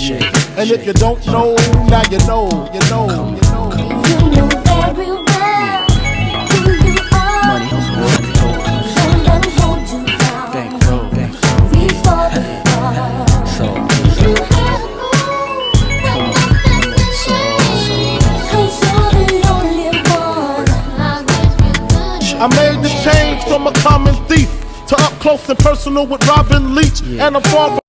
J. And if you don't know, now you know, you know, you know. You know very well who you are. Money, work, Don't let 'em hold you down. bankroll, bank. Reach for the stars. So, You have you're. I you made the change from a common thief to up close and personal with Robin Leach. And I'm far from